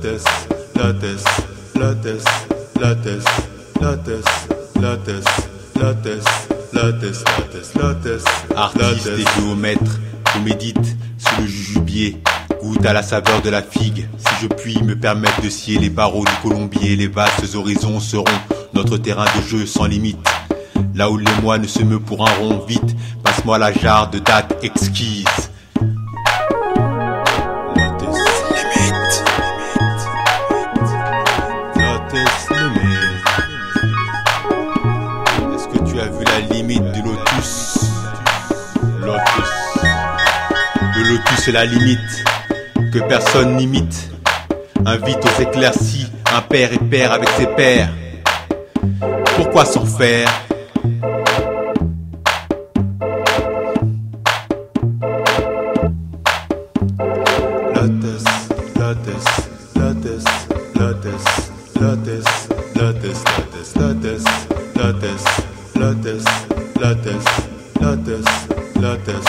Lattes, lattes, lattes, lattes, lattes, lattes, lattes, lattes, lattes, lattes. Artiste et géomètre, on médite sous le jujubier. Goûte à la saveur de la figue, si je puis me permettre de scier les barreaux du colombier, les vastes horizons seront notre terrain de jeu sans limite. Là où les moines se meut pour un rond vite, passe-moi la jarre de date exquise. Lotus. Le lotus est la limite que personne n'imite. Invite aux éclaircies un père et père avec ses pères. Pourquoi s'en faire Lotus, lotus, lotus, lotus, lotus, lotus, lotus, lotus, lotus, lotus, lotus, lotus, lotus,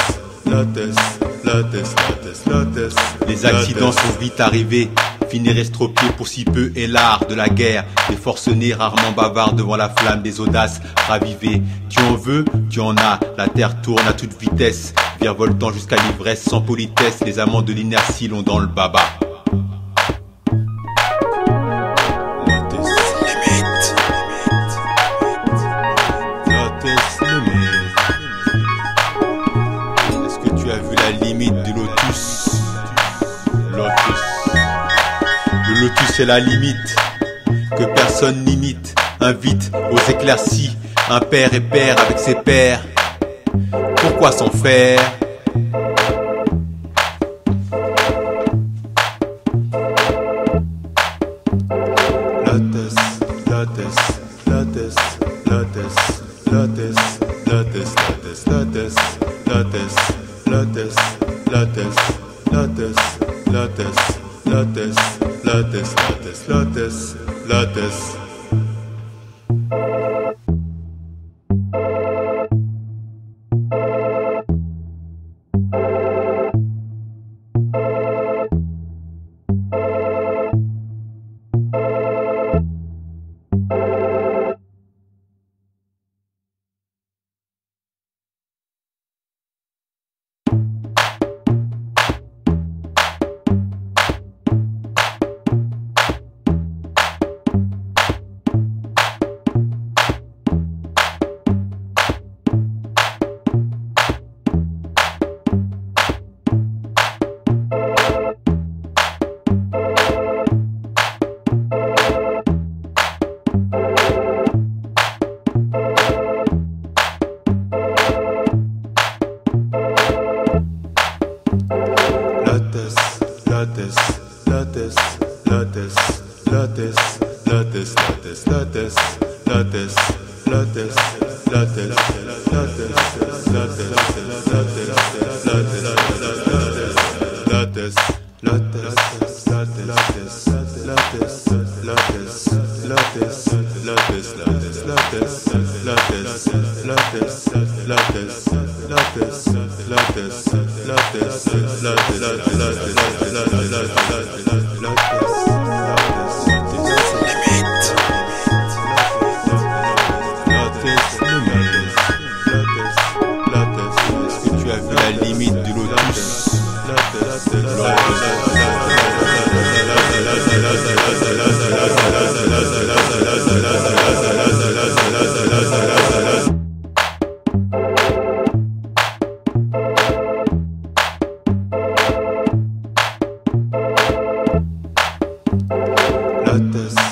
lotus, lotus, lotus, lotus. Les accidents sont vite arrivés. Finir estropié pour si peu est l'art de la guerre. Les forcenés rarement bavards devant la flamme des audaces ravivées. Tu en veux, tu en as. La terre tourne à toute vitesse. Virevoltant jusqu'à l'ivresse sans politesse. Les amants de l'inertie l'ont dans le baba. Lotus est la limite que personne n'imite. Invite aux éclaircies un père et père avec ses pères. Pourquoi s'en faire Lotus, lotus, lotus, lotus, lotus, lotus, lotus, lotus, lotus, lotus, lotus, lotus, lotus, lotus, lotus. Lotus, lotus, lotus, lotus, lotus, lotus, lotus, lotus, lotus, lotus, lotus, lotus, lotus, لا لا تس لا at this.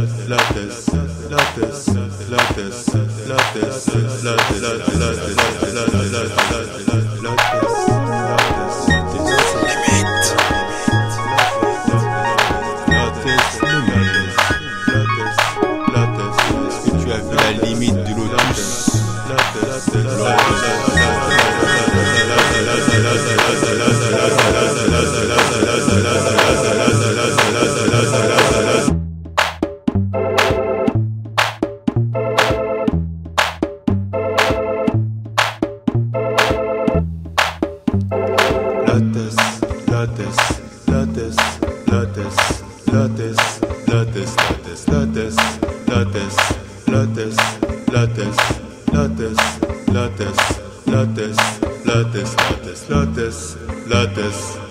love this, love this. Love this. Love this. Love this. Love this. Love this. Love this. Love this. Lotus, lotus, lotus, lotus, lotus, lotus, lotus, lotus, lotus, lotus, lotus, lotus, lotus, lotus, lotus, lotus, lotus, lotus.